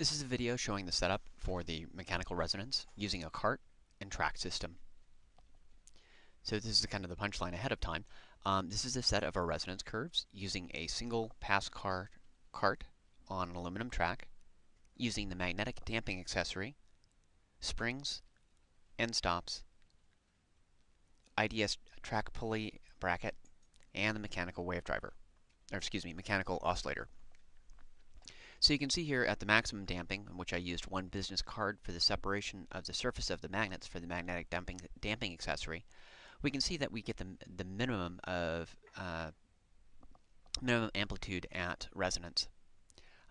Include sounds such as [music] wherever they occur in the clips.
This is a video showing the setup for the mechanical resonance using a cart and track system. So this is kind of the punchline ahead of time. Um, this is a set of our resonance curves using a single PAScar, cart on an aluminum track using the magnetic damping accessory, springs, end stops, IDS track pulley bracket, and the mechanical wave driver, or excuse me, mechanical oscillator. So you can see here at the maximum damping, in which I used one business card for the separation of the surface of the magnets for the magnetic damping, damping accessory, we can see that we get the, the minimum of uh, minimum amplitude at resonance.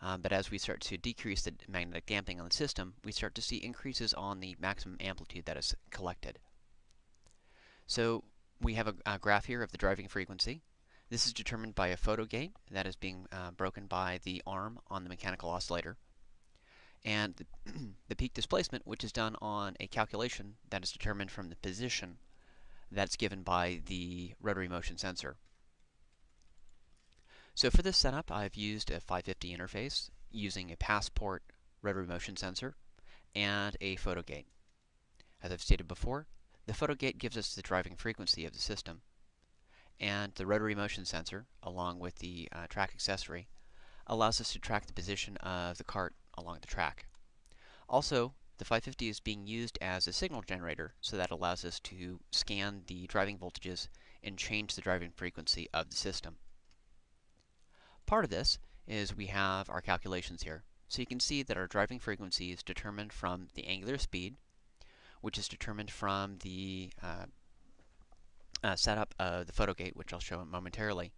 Um, but as we start to decrease the magnetic damping on the system, we start to see increases on the maximum amplitude that is collected. So we have a, a graph here of the driving frequency. This is determined by a photo gate that is being uh, broken by the arm on the mechanical oscillator. And the, [clears throat] the peak displacement, which is done on a calculation that is determined from the position that's given by the rotary motion sensor. So for this setup, I've used a 550 interface using a PASPORT rotary motion sensor and a photo gate. As I've stated before, the photo gate gives us the driving frequency of the system, and the rotary motion sensor, along with the uh, track accessory, allows us to track the position of the cart along the track. Also, the 550 is being used as a signal generator, so that allows us to scan the driving voltages and change the driving frequency of the system. Part of this is we have our calculations here. So you can see that our driving frequency is determined from the angular speed, which is determined from the uh, uh, setup of the photogate, which I'll show momentarily.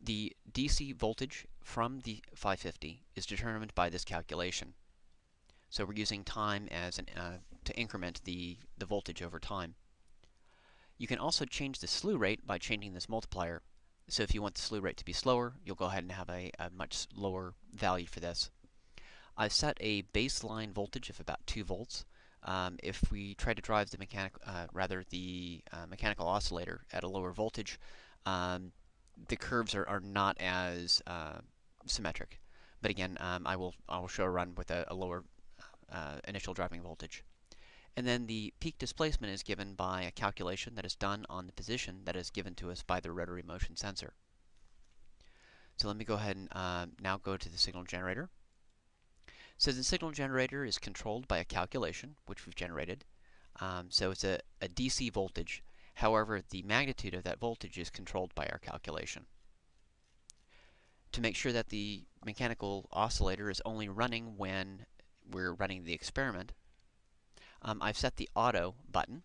The DC voltage from the 550 is determined by this calculation. So we're using time as an, uh, to increment the, the voltage over time. You can also change the slew rate by changing this multiplier. So if you want the slew rate to be slower, you'll go ahead and have a, a much lower value for this. I've set a baseline voltage of about 2 volts. Um, if we try to drive the mechanic, uh, rather the uh, mechanical oscillator at a lower voltage, um, the curves are, are not as uh, symmetric. But again, um, I will I will show a run with a, a lower uh, initial driving voltage. And then the peak displacement is given by a calculation that is done on the position that is given to us by the rotary motion sensor. So let me go ahead and uh, now go to the signal generator. So the signal generator is controlled by a calculation, which we've generated. Um, so it's a, a DC voltage. However, the magnitude of that voltage is controlled by our calculation. To make sure that the mechanical oscillator is only running when we're running the experiment, um, I've set the auto button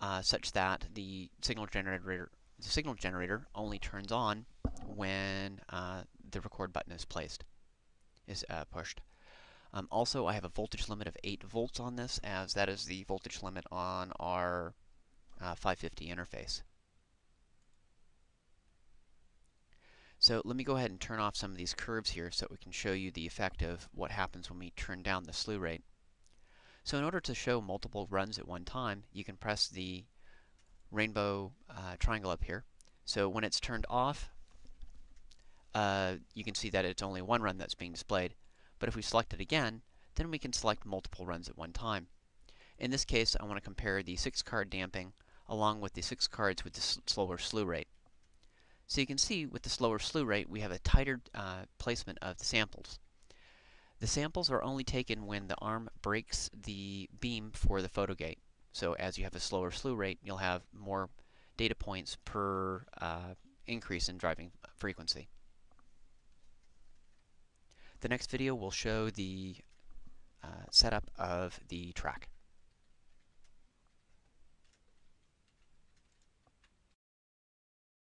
uh, such that the signal generator the signal generator only turns on when uh, the record button is placed is uh, pushed. Um, also, I have a voltage limit of 8 volts on this, as that is the voltage limit on our uh, 550 interface. So let me go ahead and turn off some of these curves here so we can show you the effect of what happens when we turn down the slew rate. So in order to show multiple runs at one time, you can press the rainbow uh, triangle up here. So when it's turned off, uh, you can see that it's only one run that's being displayed. But if we select it again, then we can select multiple runs at one time. In this case, I want to compare the 6-card damping along with the 6 cards with the slower slew rate. So you can see with the slower slew rate, we have a tighter uh, placement of the samples. The samples are only taken when the arm breaks the beam for the photo gate. So as you have a slower slew rate, you'll have more data points per uh, increase in driving frequency. The next video will show the uh, setup of the track.